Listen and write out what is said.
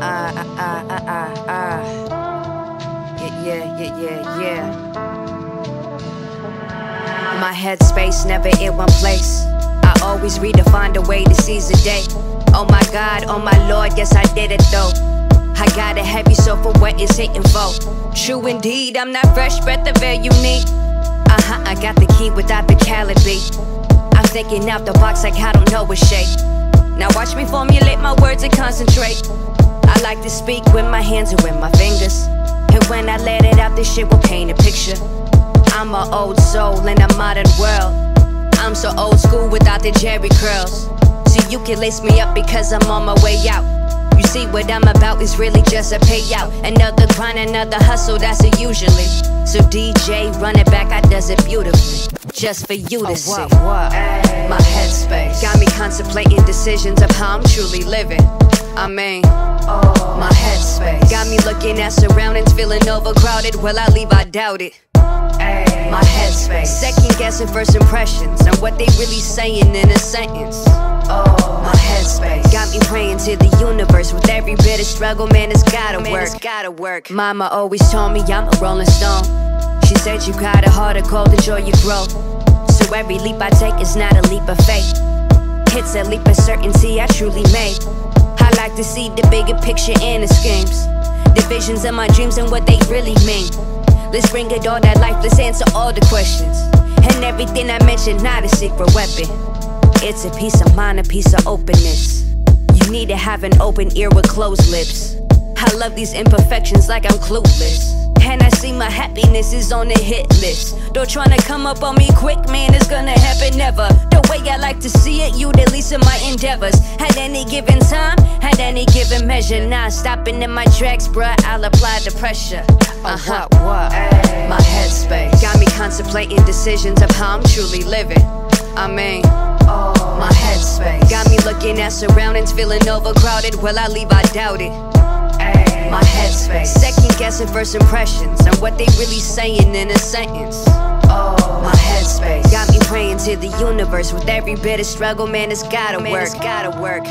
uh, uh, uh, uh, uh. Yeah, yeah, yeah, yeah, yeah. My headspace never in one place. I always redefine the way to seize the day. Oh my God, oh my Lord, yes I did it though. I got a heavy soul for what is hitting for. True indeed, I'm not fresh, but the very unique. Uh huh, I got the key without the caliber. I'm thinking out the box like I don't know a shape. Now watch me formulate my words and concentrate. Like to speak with my hands and with my fingers. And when I let it out, this shit will paint a picture. I'm an old soul in a modern world. I'm so old school without the Jheri curls. So you can lace me up because I'm on my way out. You see what I'm about is really just a payout. Another grind, another hustle, that's it usually. So DJ, run it back, I does it beautifully. Just for you to Oh, see. what, what? My headspace. Got me contemplating decisions of how I'm truly living. I mean, Oh, my headspace. got me looking at surroundings, feeling overcrowded. Will I leave? I doubt it. My headspace. Second guessing first impressions and what they really saying in a sentence. Oh, my headspace. Got me praying to the universe with every bit of struggle, man, it's gotta work. It's gotta work. Mama always told me I'm a rolling stone. She said you got a heart of gold, enjoy your growth. So every leap I take is not a leap of faith. It's a leap of certainty I truly made. Like to see the bigger picture and the schemes. The visions of my dreams and what they really mean. Let's bring it all that life, let's answer all the questions. And everything I mentioned, not a secret weapon. It's a piece of mind, a piece of openness. You need to have an open ear with closed lips. I love these imperfections like I'm clueless. And I see my happiness is on the hit list. Don't tryna come up on me quick, man, it's gonna happen never. The way I like to see it, you the least of my endeavors. At any given time, at any given measure. Not stopping in my tracks, bruh, I'll apply the pressure. Uh huh. What? My headspace. Got me contemplating decisions of how I'm truly living. I mean, Oh, my headspace. got me looking at surroundings, feeling overcrowded. Will I leave? I doubt it. My headspace. Second guessing first impressions and what they really saying in a sentence. Oh, my headspace. Got me praying to the universe with every bit of struggle, man, it's gotta work. It's gotta work.